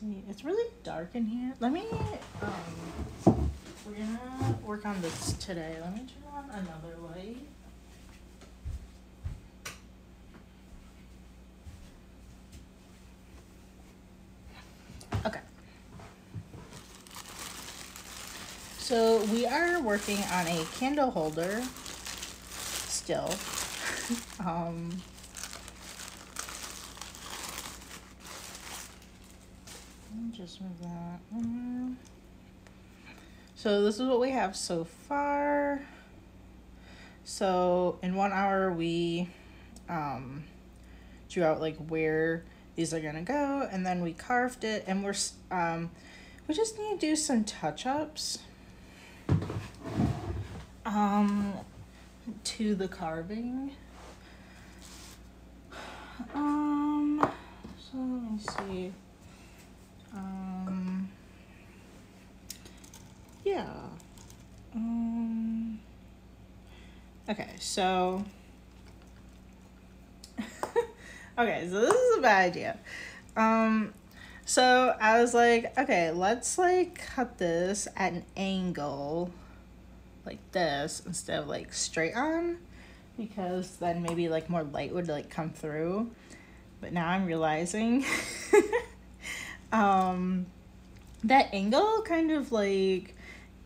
see. It's really dark in here. Let me. Um, we're gonna work on this today. Let me turn on another light. Okay. So we are working on a candle holder still. um, let me just move that. So this is what we have so far. So in one hour we um, drew out like where these are gonna go, and then we carved it, and we're um, we just need to do some touch ups um, to the carving. Um, so let me see. Um, yeah. Um, okay, so. okay, so this is a bad idea. Um, so I was like, okay, let's like cut this at an angle like this instead of like straight on because then maybe like more light would like come through. But now I'm realizing um that angle kind of like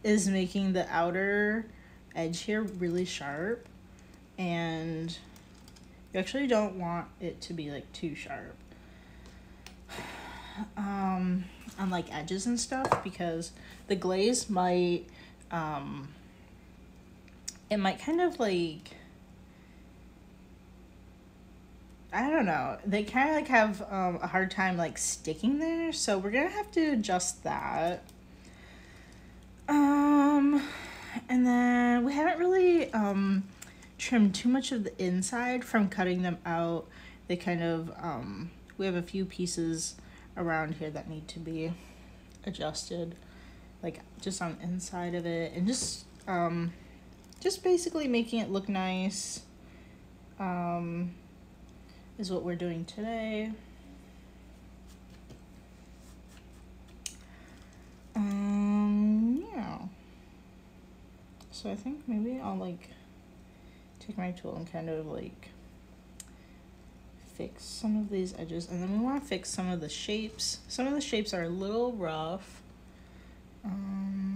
is making the outer edge here really sharp. And you actually don't want it to be like too sharp. Um on like edges and stuff because the glaze might um it might kind of like I don't know. They kind of like have um, a hard time like sticking there, so we're gonna have to adjust that. Um, and then we haven't really um trimmed too much of the inside from cutting them out. They kind of um we have a few pieces around here that need to be adjusted, like just on the inside of it, and just um just basically making it look nice. Um is what we're doing today. Um, yeah. So I think maybe I'll like take my tool and kind of like fix some of these edges and then we want to fix some of the shapes. Some of the shapes are a little rough. Um,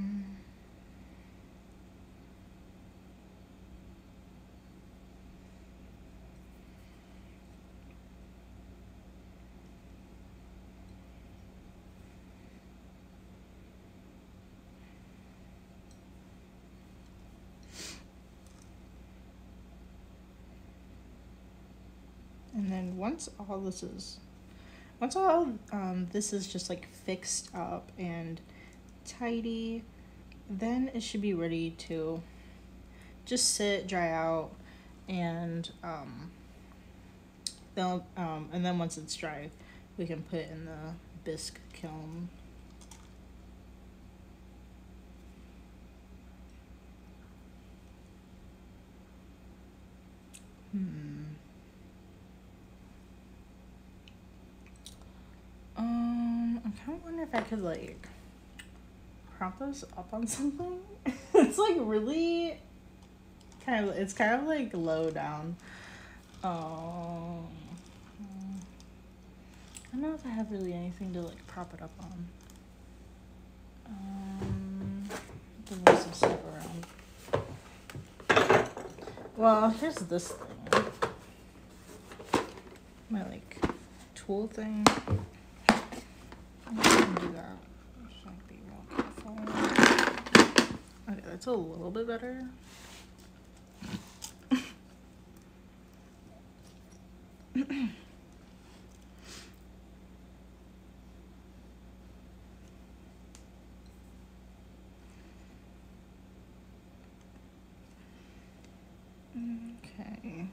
And then once all this is, once all um, this is just like fixed up and tidy, then it should be ready to just sit, dry out, and um, then um, and then once it's dry, we can put it in the bisque kiln. Hmm. Um, I kind of wonder if I could like prop this up on something. it's like really kind of. It's kind of like low down. Um, I don't know if I have really anything to like prop it up on. Um, there's some stuff around. Well, here's this thing. My like tool thing. I can do that. Just like be real careful. That's a little bit better. okay.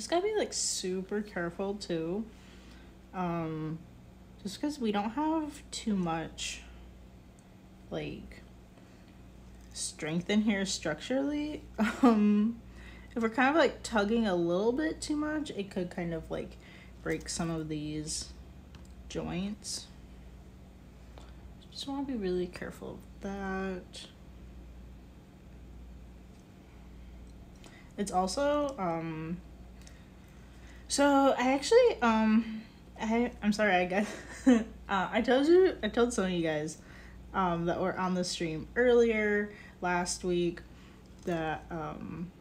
just gotta be like super careful too um just because we don't have too much like strength in here structurally. Um, if we're kind of like tugging a little bit too much, it could kind of like break some of these joints. Just want to be really careful of that. It's also um so I actually um I I'm sorry I guess uh, I told you I told some of you guys um that were on the stream earlier last week that um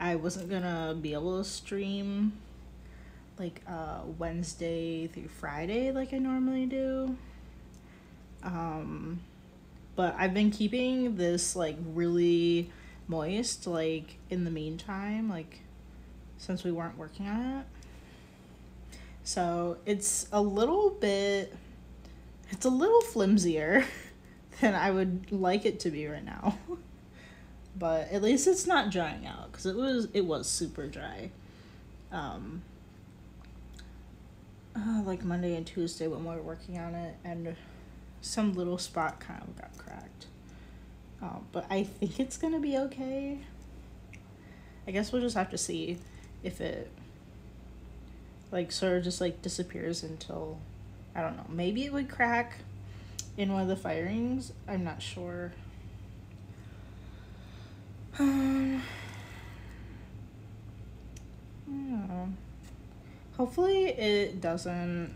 I wasn't gonna be able to stream like uh Wednesday through Friday like I normally do. Um but I've been keeping this like really moist like in the meantime like since we weren't working on it. So it's a little bit, it's a little flimsier than I would like it to be right now. but at least it's not drying out because it was it was super dry. Um, uh, like Monday and Tuesday when we were working on it, and some little spot kind of got cracked. Um, but I think it's gonna be okay. I guess we'll just have to see if it like sort of just like disappears until I don't know. Maybe it would crack in one of the firings. I'm not sure. Um. Hopefully it doesn't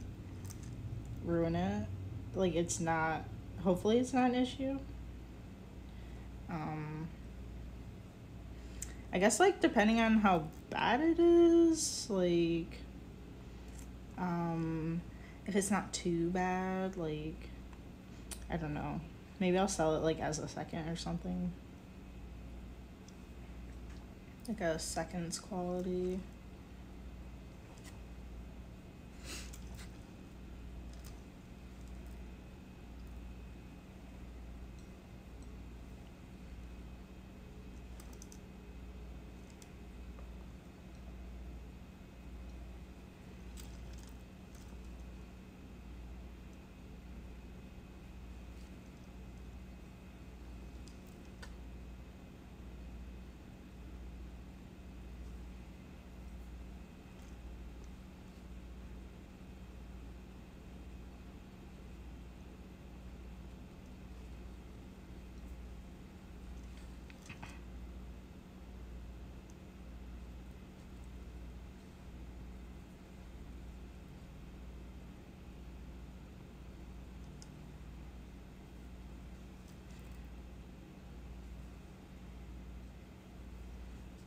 ruin it. Like it's not. Hopefully it's not an issue. Um. I guess like depending on how bad it is, like um if it's not too bad, like I don't know. Maybe I'll sell it like as a second or something. Like a seconds quality.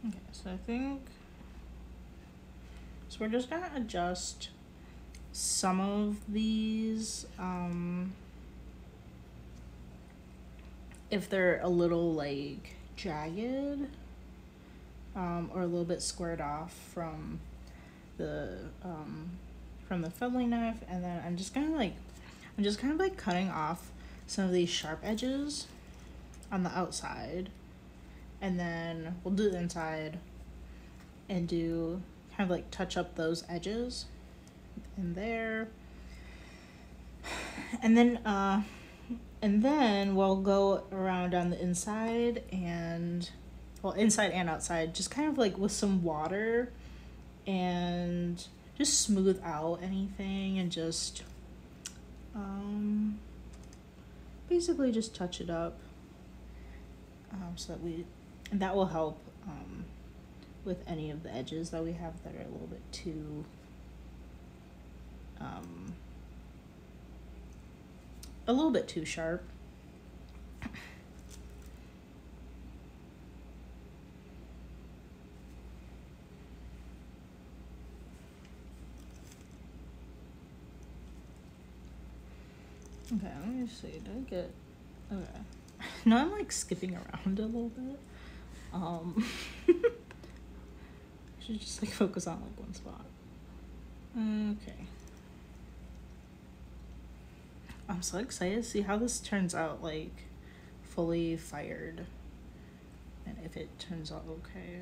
Okay, so I think so we're just gonna adjust some of these um if they're a little like jagged um, or a little bit squared off from the um, from the fettling knife and then I'm just gonna like I'm just kind of like cutting off some of these sharp edges on the outside and then we'll do the inside and do kind of like touch up those edges in there. And then uh and then we'll go around on the inside and well inside and outside just kind of like with some water and just smooth out anything and just um basically just touch it up um, so that we and that will help um, with any of the edges that we have that are a little bit too um, a little bit too sharp. Okay, let me see. Did I get okay? No, I'm like skipping around a little bit. Um, should just like focus on like one spot. Okay. I'm so excited to see how this turns out, like fully fired, and if it turns out okay.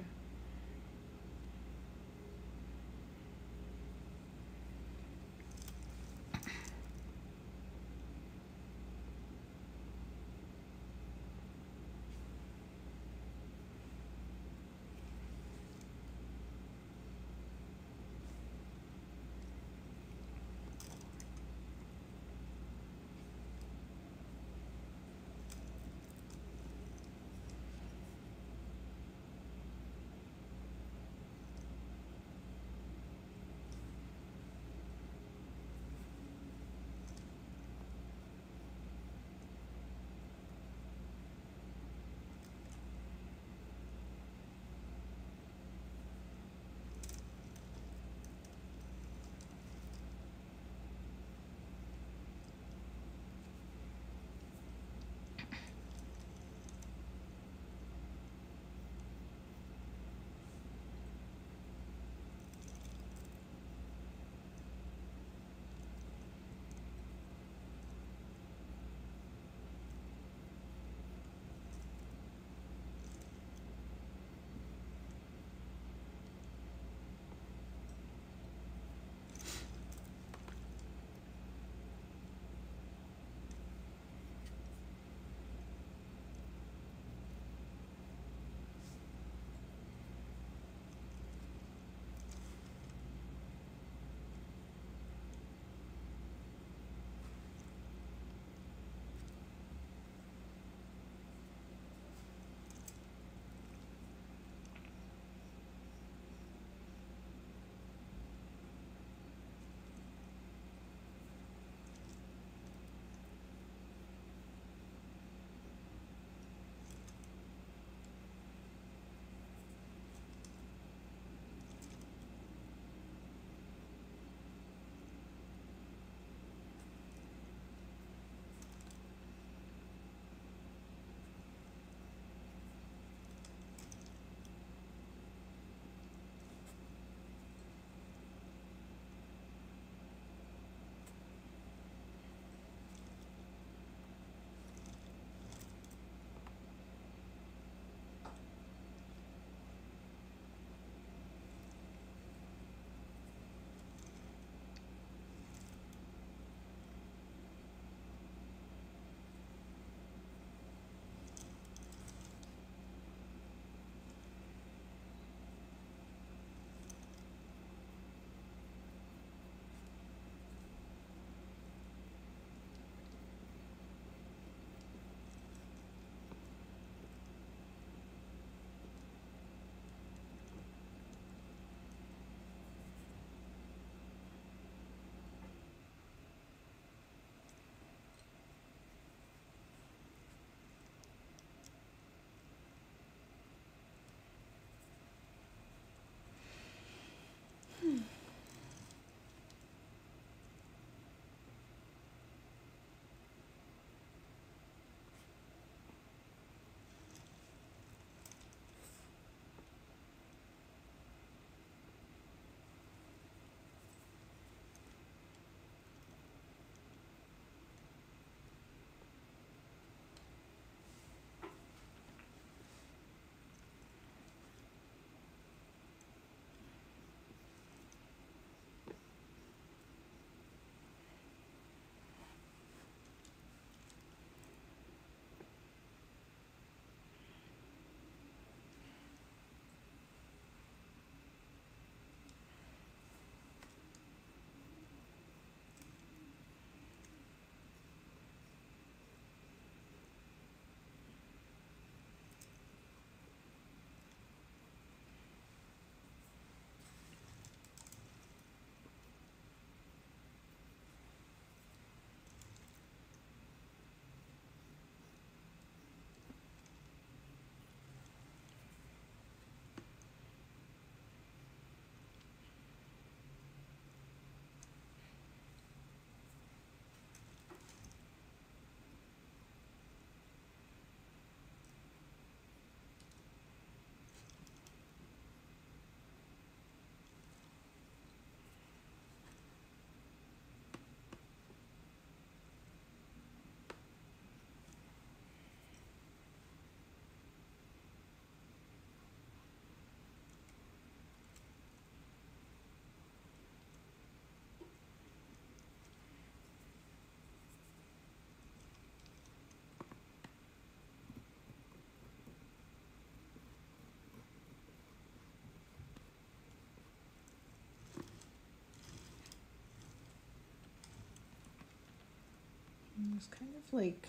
It's kind of like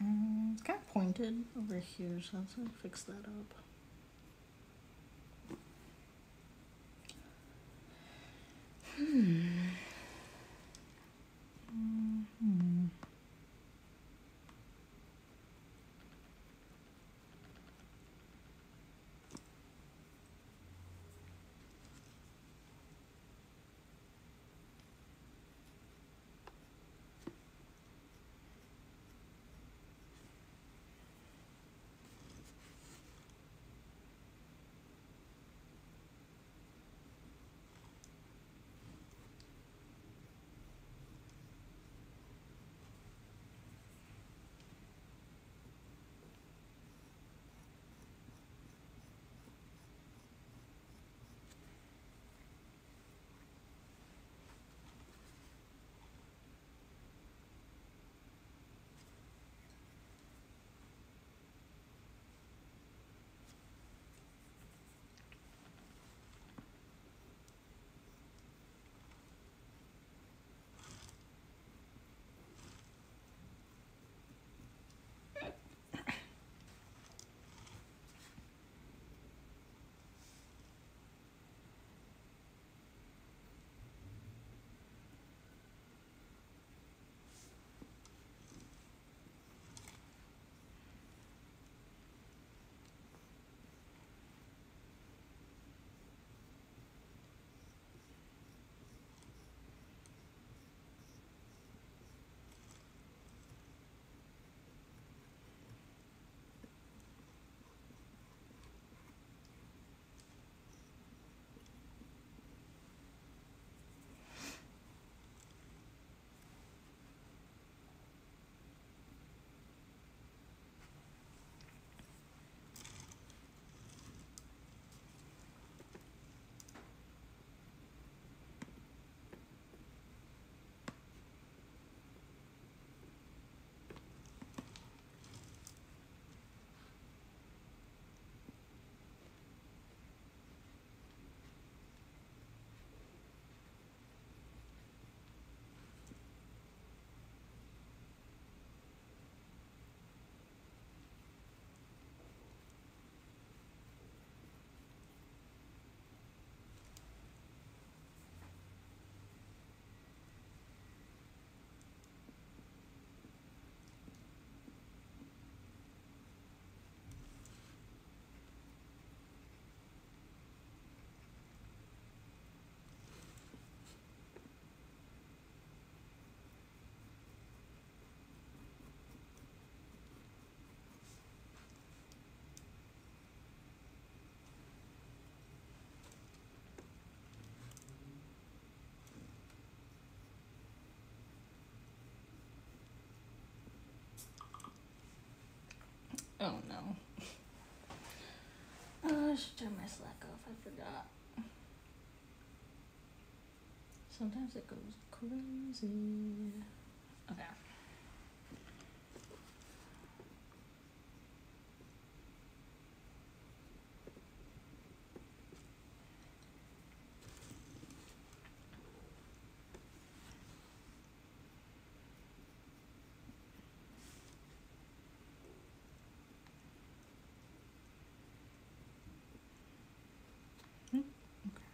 um, it's kind of pointed over here, so let's uh, fix that up. I should turn my Slack off. I forgot. Sometimes it goes crazy. Okay. Hmm, Okay.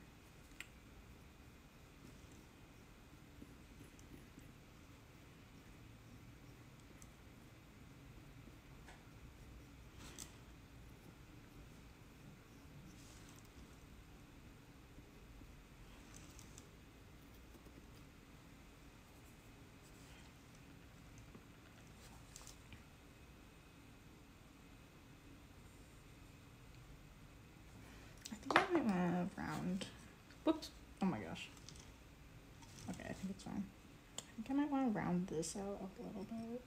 I think I might want to round. Whoops. Oh my gosh. Okay, I think it's fine. I think I might want to round this out a little bit.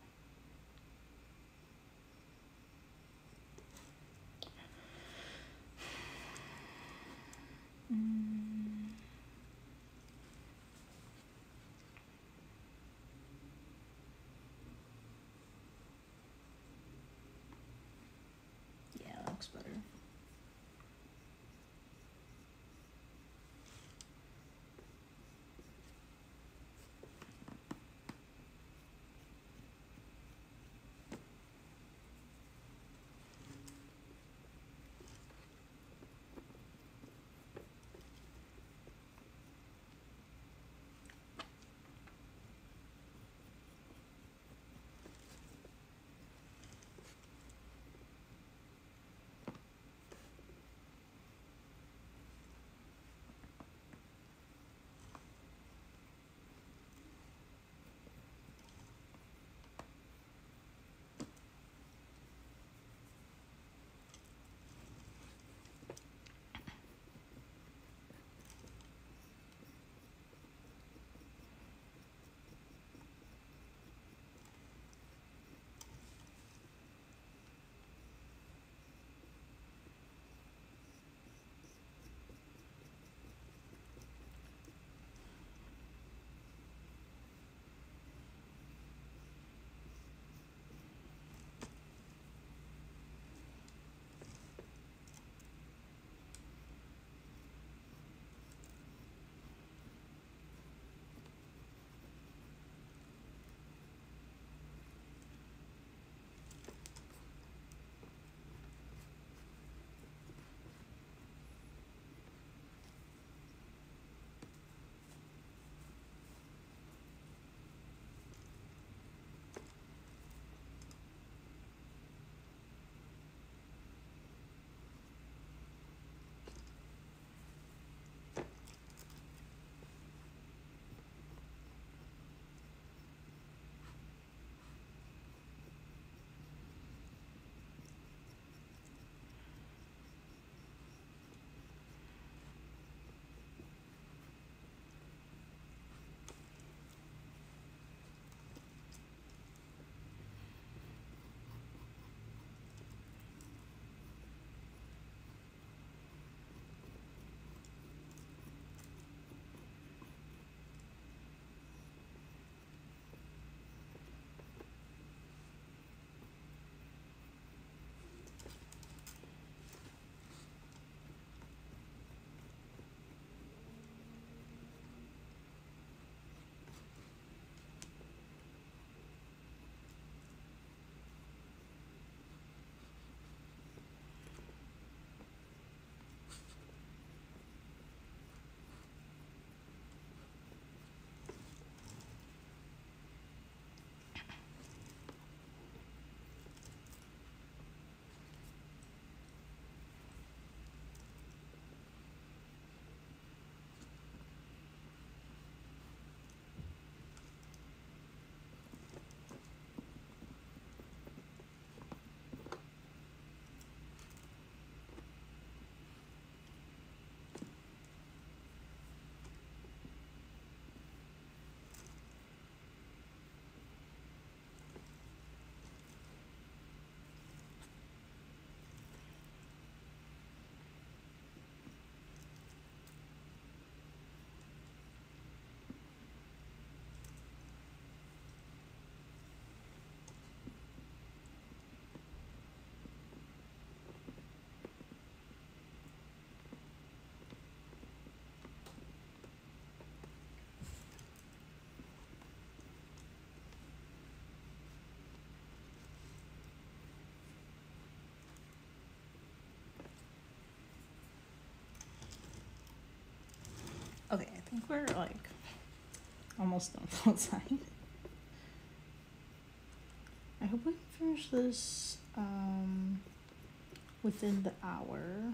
Think we're like almost done outside. I hope we can finish this um, within the hour.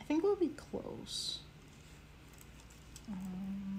I think we'll be close. Um,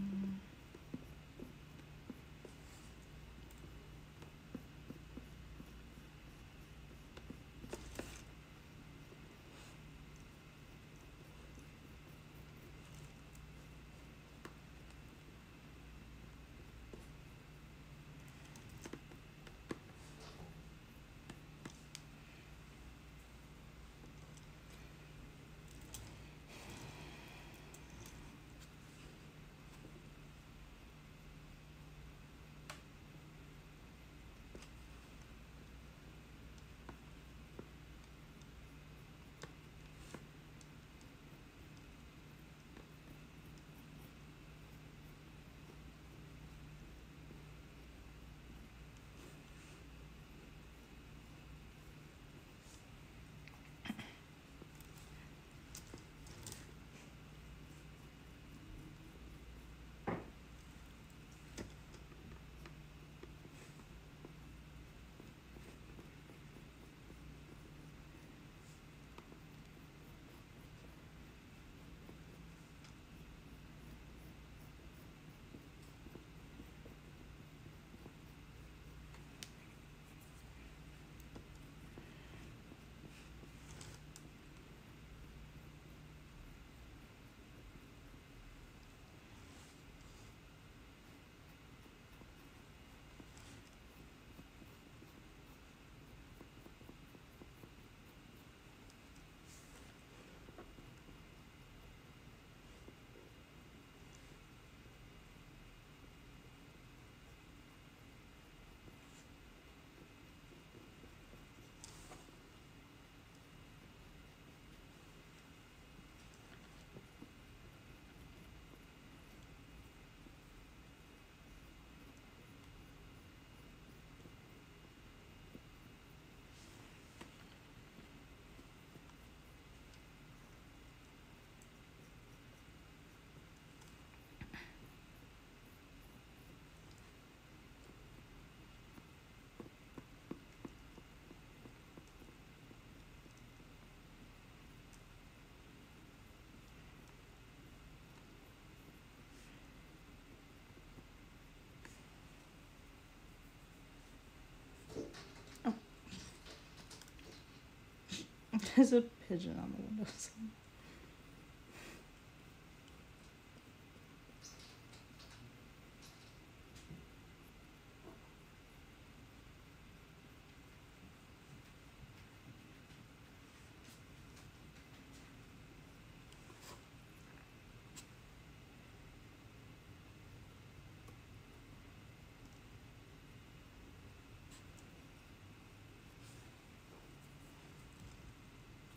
There's a pigeon on the windowsill.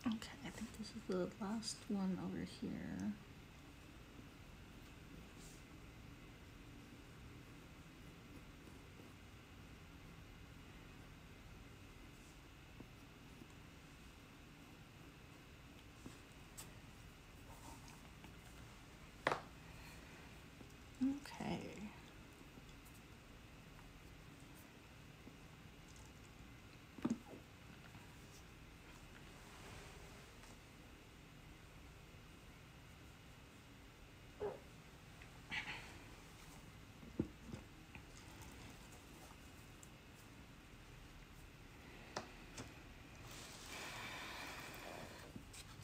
Okay, I think this is the last one over here. Okay.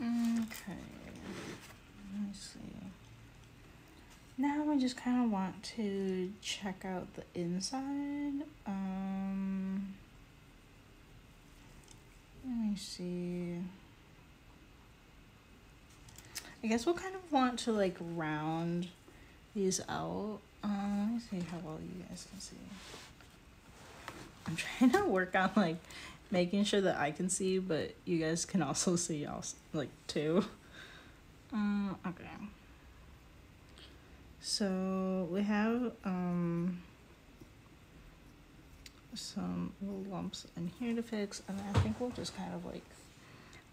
Okay. Let me see. Now we just kind of want to check out the inside. Um, let me see. I guess we'll kind of want to like round these out. Um, let me see how well you guys can see. I'm trying to work on like making sure that I can see, but you guys can also see also like too. Um, okay. So we have um some little lumps in here to fix, and I think we'll just kind of like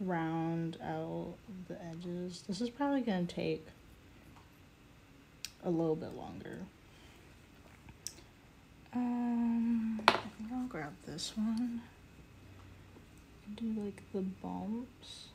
round out the edges. This is probably gonna take a little bit longer. Um, I think I'll grab this one. Do like the bumps.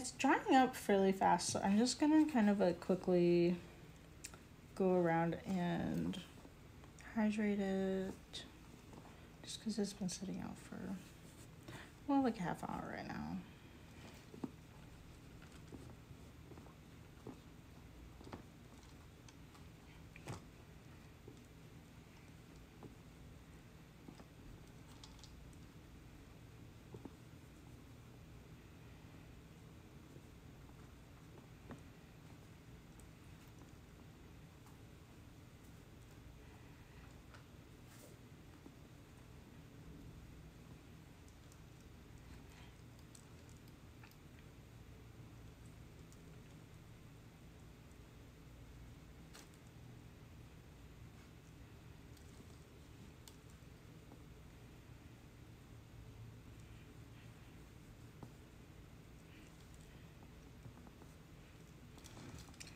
It's drying up fairly fast, so I'm just gonna kind of like quickly go around and hydrate it. Just because it's been sitting out for well, like a half hour right now.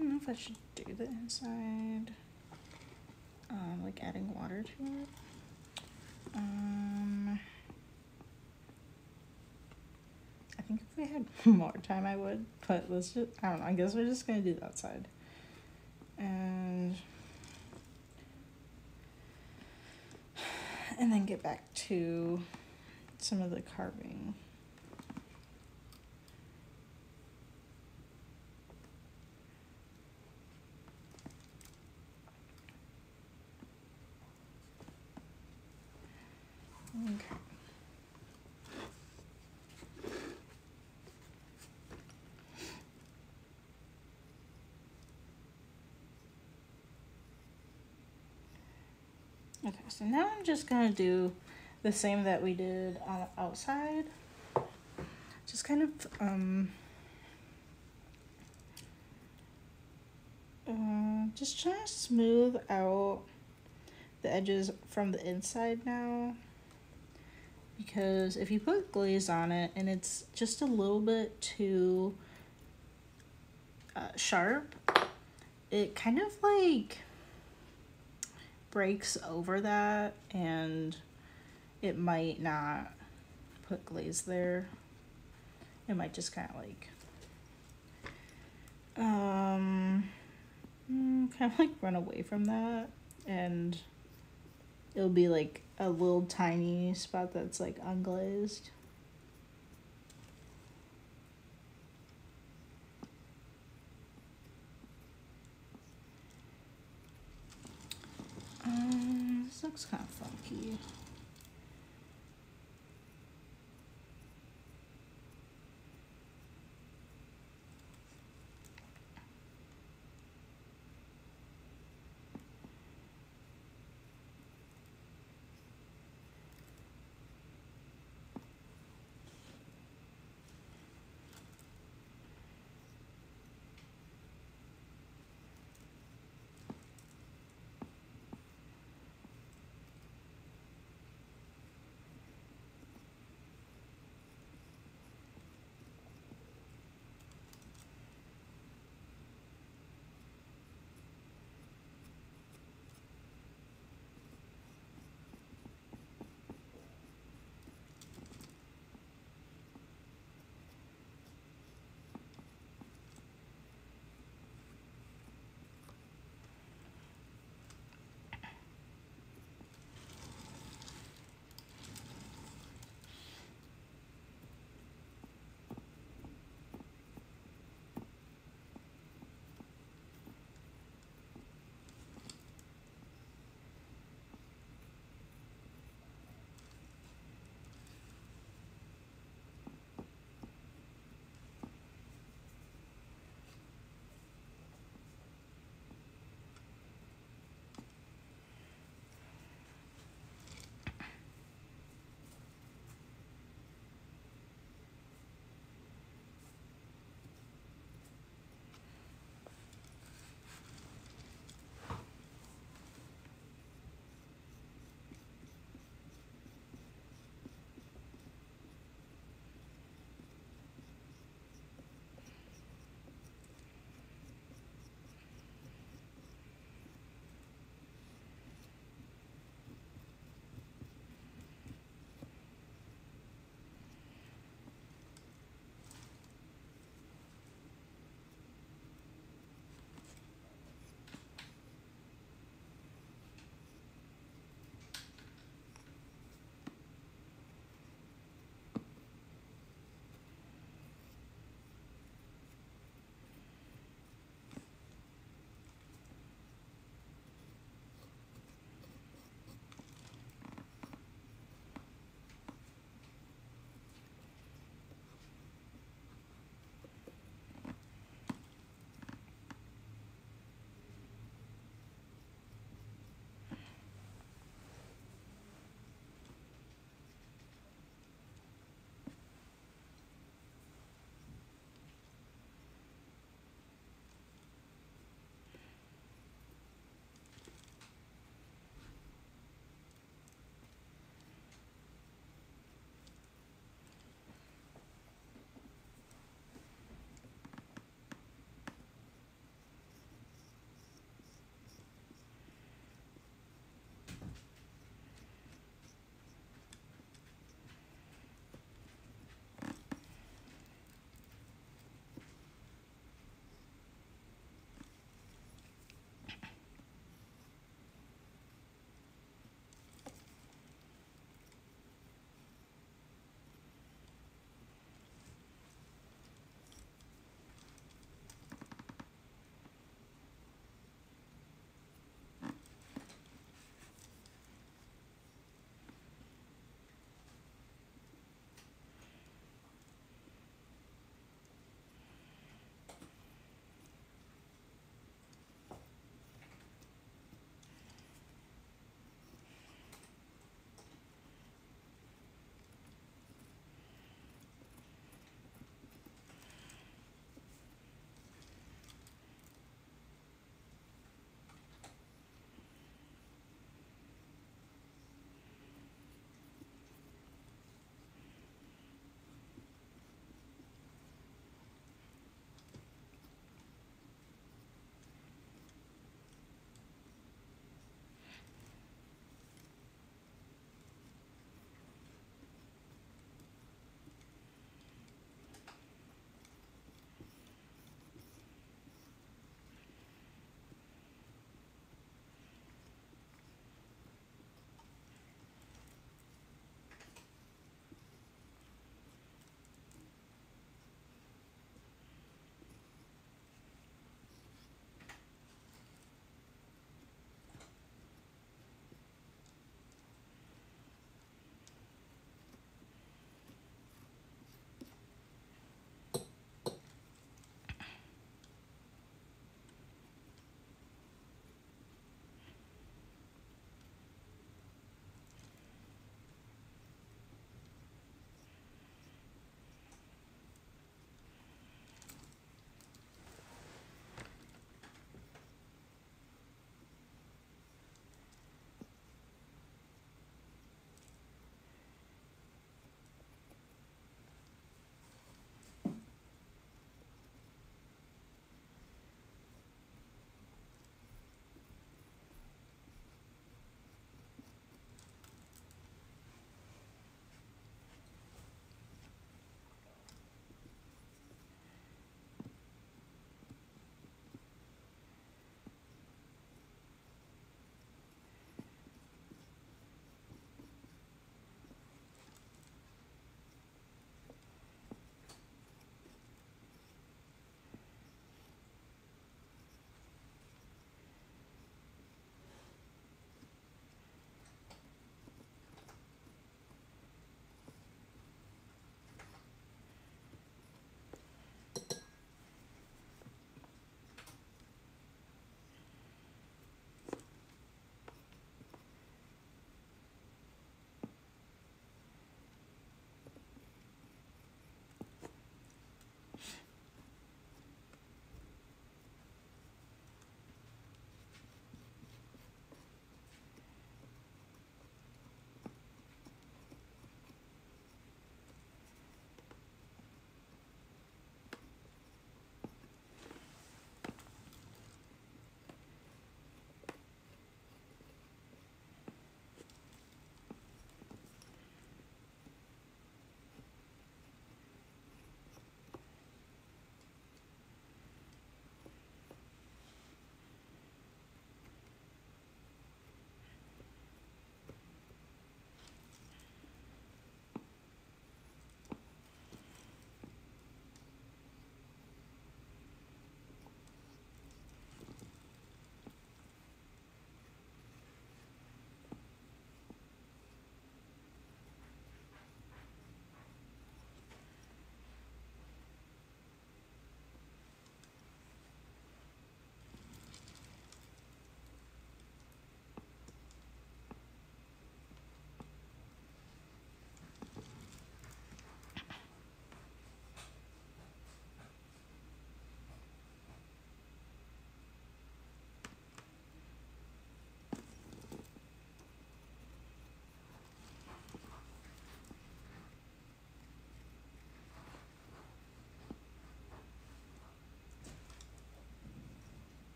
I don't know if I should do the inside, um, like adding water to it. Um, I think if we had more time, I would. But let's just, I don't know, I guess we're just gonna do that side. And. And then get back to some of the carving. Okay. Okay, so now I'm just gonna do the same that we did on the outside. Just kind of um uh, just trying to smooth out the edges from the inside now because if you put glaze on it and it's just a little bit too uh, sharp it kind of like breaks over that and it might not put glaze there. It might just kind of like, um, mm, kind of like run away from that and it'll be like a little tiny spot that's like unglazed. Um, this looks kind of funky.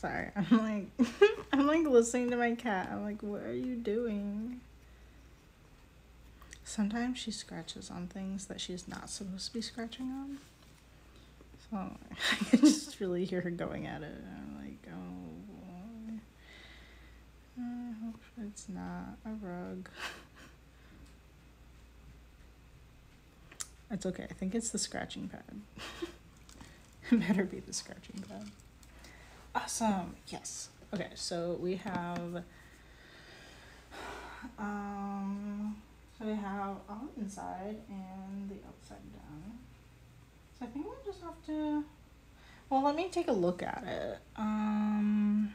Sorry, I'm like, I'm like listening to my cat. I'm like, what are you doing? Sometimes she scratches on things that she's not supposed to be scratching on. So I can just really hear her going at it. I'm like, oh. I hope it's not a rug. It's okay. I think it's the scratching pad. it better be the scratching pad. Awesome. Yes. Okay, so we have um so we have all inside and the outside done. So I think we'll just have to well let me take a look at it. Um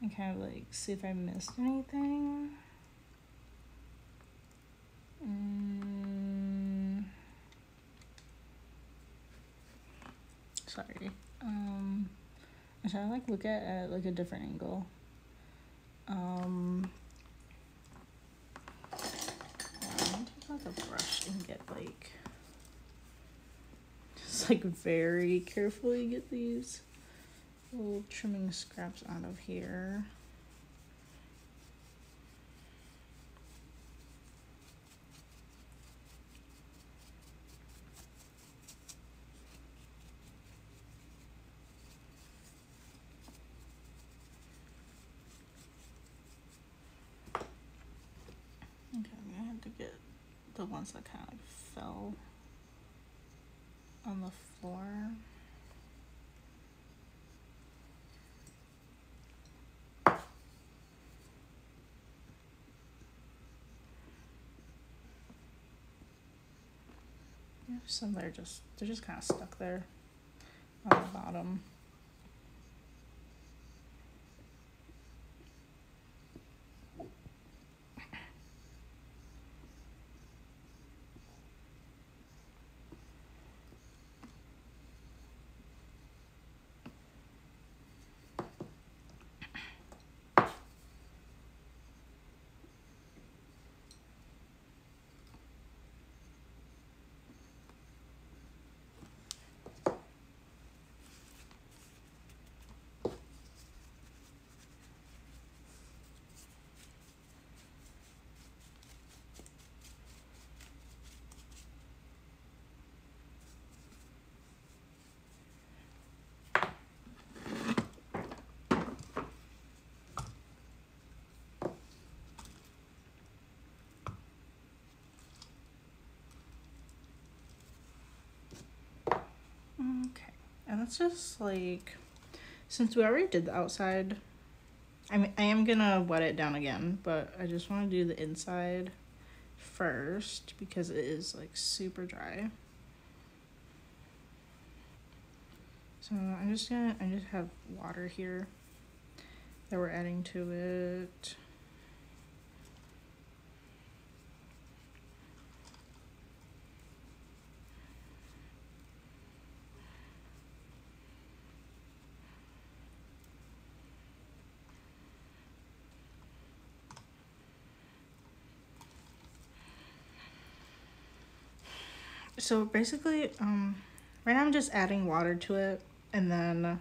and kind of like see if I missed anything. Mm. Sorry. Um Trying to like look at at like a different angle. Um take like a brush and get like just like very carefully get these little trimming scraps out of here. Okay, I'm gonna have to get the ones that kind of like fell on the floor. Some that are just they're just kind of stuck there on the bottom. Okay, and that's just like, since we already did the outside, I mean, I am gonna wet it down again, but I just want to do the inside first because it is like super dry. So I'm just gonna, I just have water here that we're adding to it. So basically, um, right now I'm just adding water to it, and then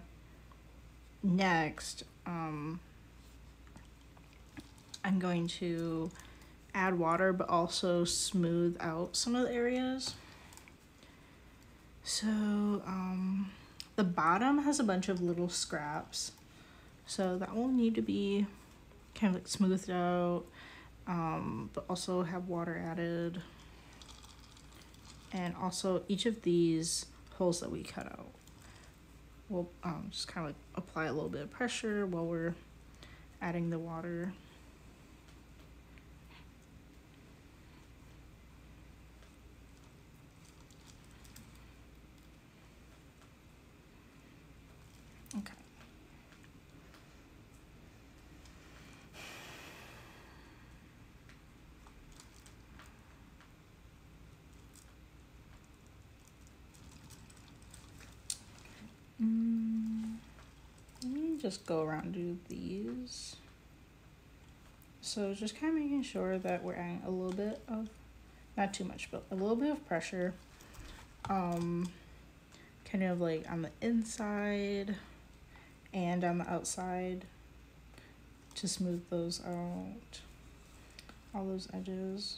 next, um, I'm going to add water, but also smooth out some of the areas. So, um, the bottom has a bunch of little scraps, so that will need to be kind of like smoothed out, um, but also have water added and also each of these holes that we cut out we'll um, just kind of like apply a little bit of pressure while we're adding the water okay Mm, let me just go around do these. So just kind of making sure that we're adding a little bit of, not too much, but a little bit of pressure. Um, kind of like on the inside and on the outside to smooth those out, all those edges.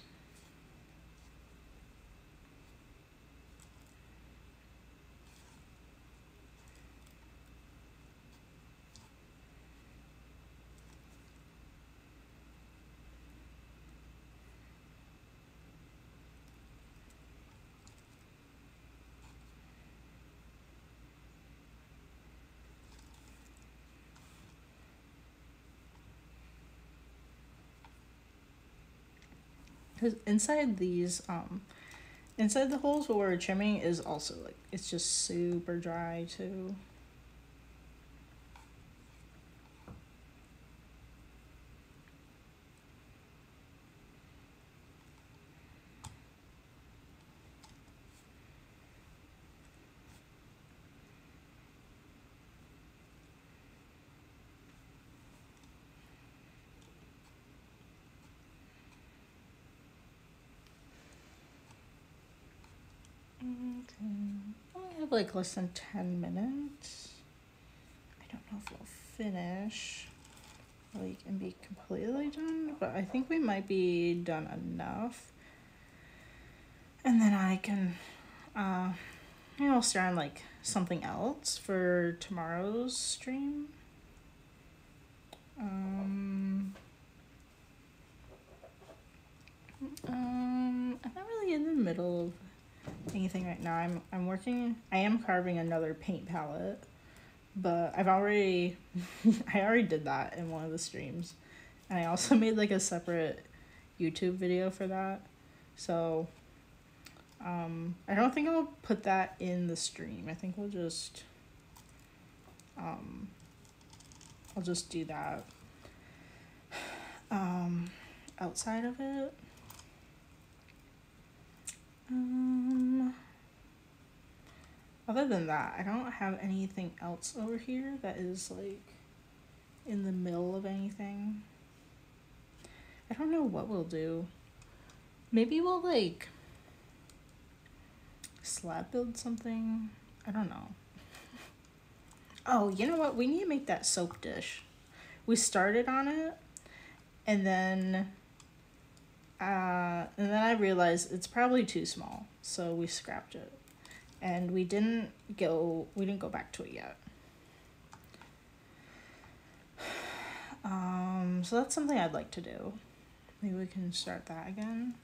Inside these, um, inside the holes where we're trimming is also like, it's just super dry too. Okay. Have like less than 10 minutes. I don't know if we'll finish like and be completely done, but I think we might be done enough. And then I can uh maybe I'll start on like something else for tomorrow's stream. Um um I'm not really in the middle of anything right now. I'm I'm working. I am carving another paint palette, but I've already I already did that in one of the streams, and I also made like a separate YouTube video for that. So um, I don't think I'll put that in the stream. I think we'll just um, I'll just do that um, outside of it. Um, other than that, I don't have anything else over here that is like in the middle of anything. I don't know what we'll do. Maybe we'll like slab build something. I don't know. Oh, you know what? We need to make that soap dish. We started on it and then uh, and then I realized it's probably too small, so we scrapped it, and we didn't go we didn't go back to it yet. Um, so that's something I'd like to do. Maybe we can start that again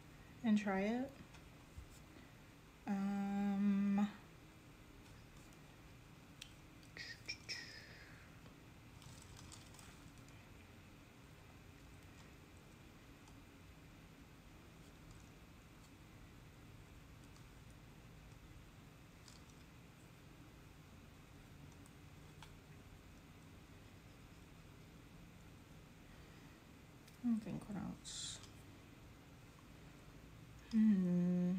and try it. Um. I think what else? Hmm.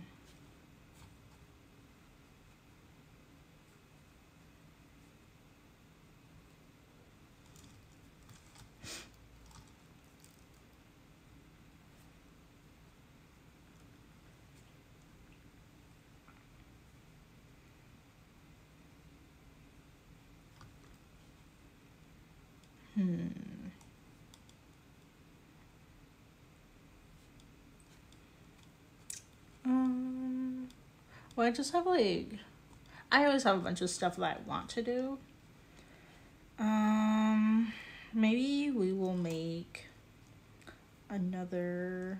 Hmm. Um, well, I just have like, I always have a bunch of stuff that I want to do. Um, maybe we will make another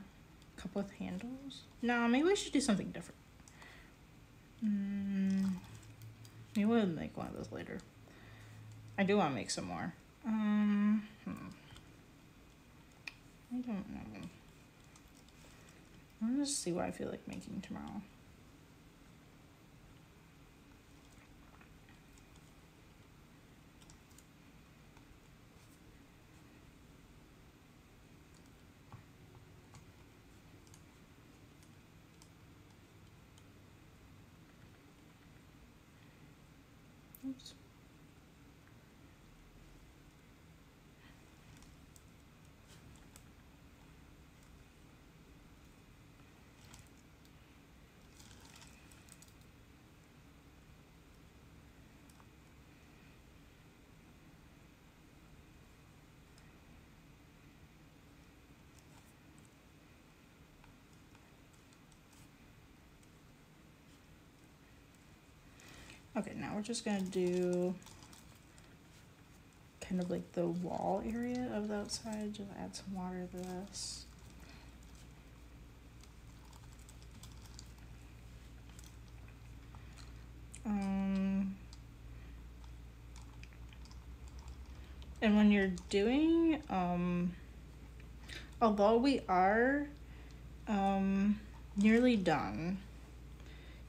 couple of handles. No, maybe we should do something different. Mm, maybe we'll make one of those later. I do want to make some more. Um, hmm. I don't know. I'll just see what I feel like making tomorrow. Oops. Okay, now we're just gonna do kind of like the wall area of the outside. Just add some water to this. Um, and when you're doing, um, although we are um, nearly done,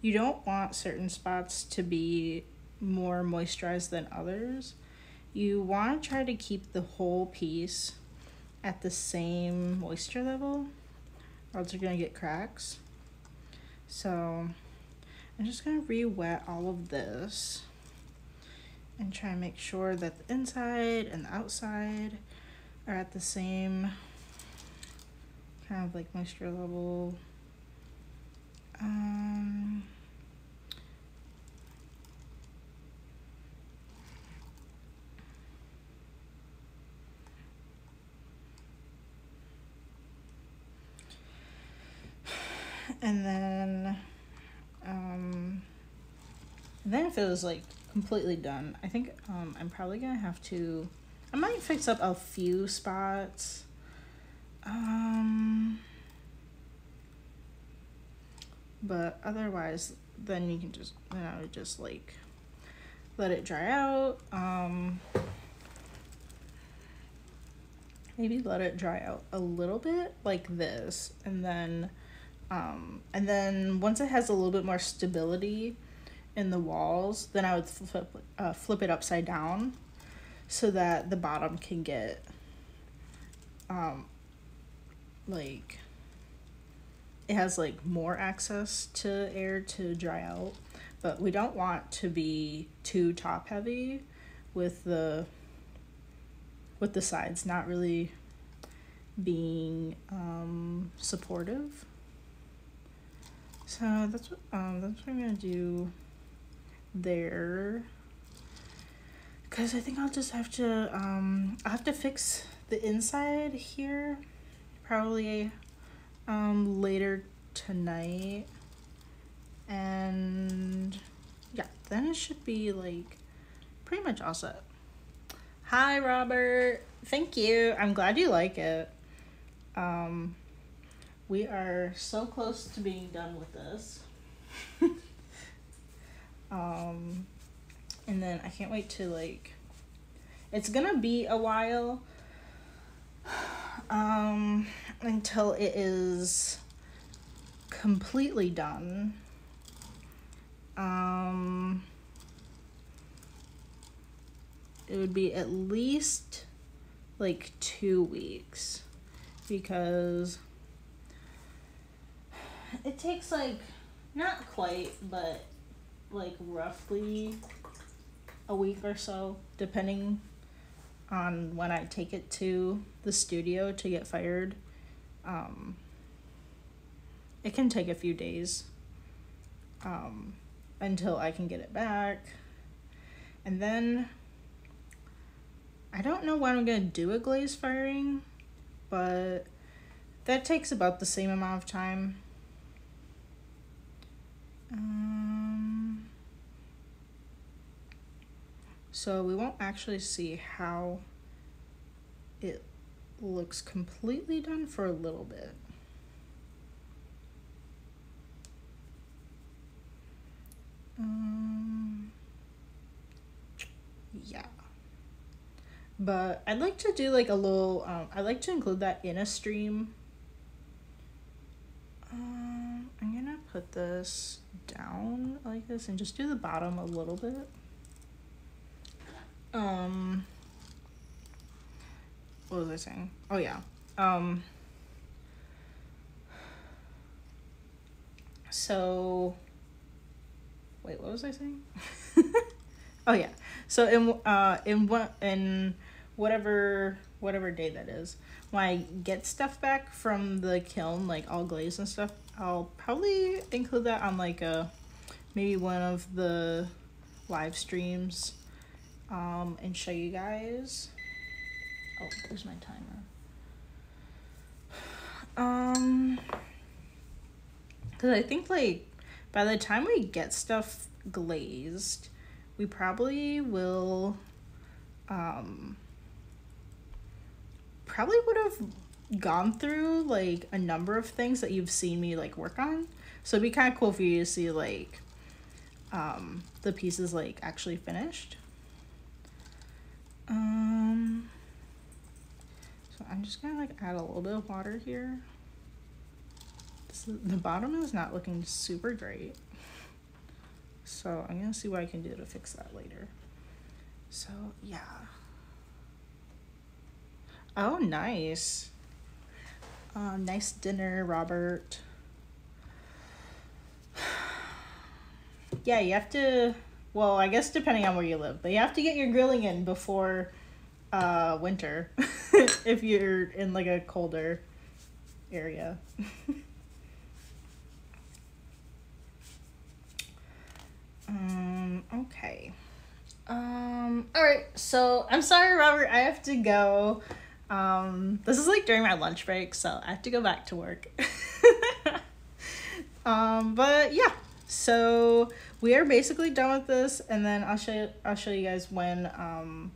you don't want certain spots to be more moisturized than others. You want to try to keep the whole piece at the same moisture level, or else you're going to get cracks. So I'm just going to re-wet all of this and try and make sure that the inside and the outside are at the same kind of like moisture level. Um, and then um, then if it was like completely done, I think um, I'm probably gonna have to. I might fix up a few spots. Um, but otherwise, then you can just you know just like let it dry out. Um, maybe let it dry out a little bit like this, and then um, and then once it has a little bit more stability in the walls, then I would flip, uh, flip it upside down so that the bottom can get um, like it has like more access to air to dry out. But we don't want to be too top heavy with the with the sides not really being um, supportive so that's what um that's what I'm gonna do there. Cause I think I'll just have to um I have to fix the inside here probably um later tonight. And yeah, then it should be like pretty much all set. Hi Robert. Thank you. I'm glad you like it. Um we are so close to being done with this. um, and then I can't wait to like. It's gonna be a while. Um, until it is completely done. Um, it would be at least like two weeks because it takes like not quite, but like roughly a week or so, depending on when I take it to the studio to get fired. Um, it can take a few days um, until I can get it back. And then I don't know when I'm going to do a glaze firing, but that takes about the same amount of time. Um, so we won't actually see how it looks completely done for a little bit. Um, yeah. But I'd like to do like a little, um, I'd like to include that in a stream. Um, I'm gonna put this down like this and just do the bottom a little bit. Um, what was I saying? Oh yeah. Um, so, wait, what was I saying? oh yeah. So in uh in what in whatever whatever day that is, when I get stuff back from the kiln, like all glazed and stuff, I'll probably include that on like a maybe one of the live streams um, and show you guys. Oh, there's my timer. Um, because I think like by the time we get stuff glazed, we probably will um probably would have gone through like a number of things that you've seen me like work on. So it'd be kind of cool for you to see like um the pieces like actually finished. Um so I'm just gonna like add a little bit of water here. This is, the bottom is not looking super great. So I'm gonna see what I can do to fix that later. So yeah. Oh, nice. Uh, nice dinner, Robert. yeah, you have to. Well, I guess depending on where you live, but you have to get your grilling in before uh, winter if you're in like a colder area. um. Okay. Um. All right. So I'm sorry, Robert. I have to go. Um, this is like during my lunch break, so I have to go back to work. um, but yeah, so we are basically done with this, and then I'll show you, I'll show you guys when um,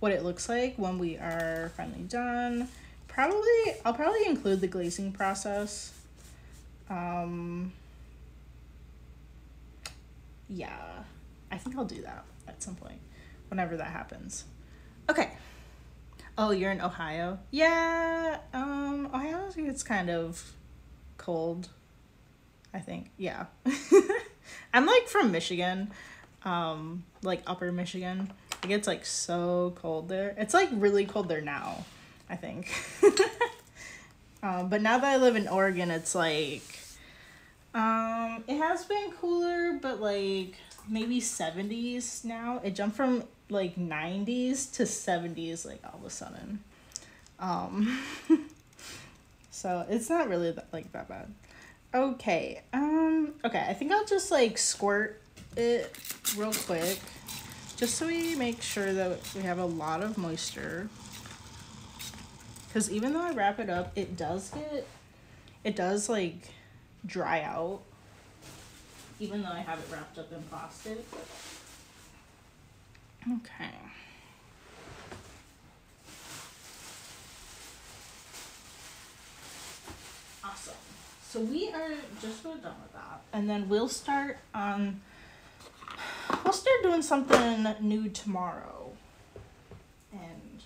what it looks like when we are finally done. Probably I'll probably include the glazing process. Um, yeah, I think I'll do that at some point, whenever that happens. Okay. Oh, you're in Ohio? Yeah, um, Ohio it's kind of cold. I think. Yeah. I'm like from Michigan. Um, like upper Michigan. It gets like so cold there. It's like really cold there now, I think. um, but now that I live in Oregon, it's like um it has been cooler, but like maybe 70s now. It jumped from like 90s to 70s like all of a sudden. Um so it's not really that, like that bad. Okay. Um okay, I think I'll just like squirt it real quick just so we make sure that we have a lot of moisture. Cuz even though I wrap it up, it does get it does like dry out even though I have it wrapped up in plastic. Okay. Awesome. So we are just about done with that. And then we'll start on, we'll start doing something new tomorrow. And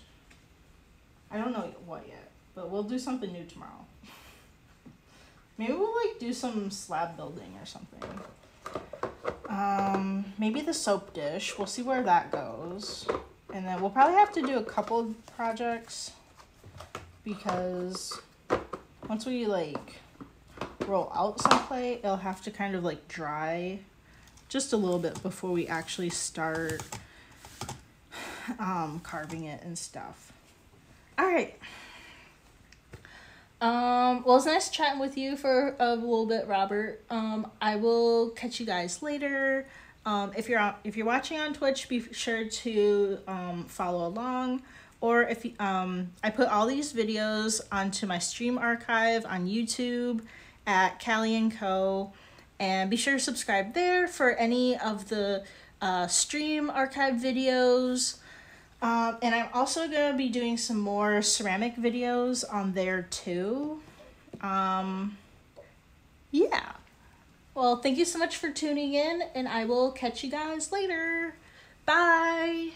I don't know what yet, but we'll do something new tomorrow. Maybe we'll like do some slab building or something. Um, maybe the soap dish. We'll see where that goes. And then we'll probably have to do a couple projects because once we like roll out some clay, it'll have to kind of like dry just a little bit before we actually start um, carving it and stuff. All right. Um, well, it's nice chatting with you for a little bit, Robert. Um, I will catch you guys later. Um, if you're on, if you're watching on Twitch, be sure to um, follow along. Or if um, I put all these videos onto my stream archive on YouTube at Calie and Co. And be sure to subscribe there for any of the uh, stream archive videos. Um, and I'm also going to be doing some more ceramic videos on there too. Um, yeah. Well, thank you so much for tuning in, and I will catch you guys later. Bye.